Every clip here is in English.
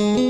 thank you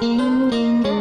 ding ding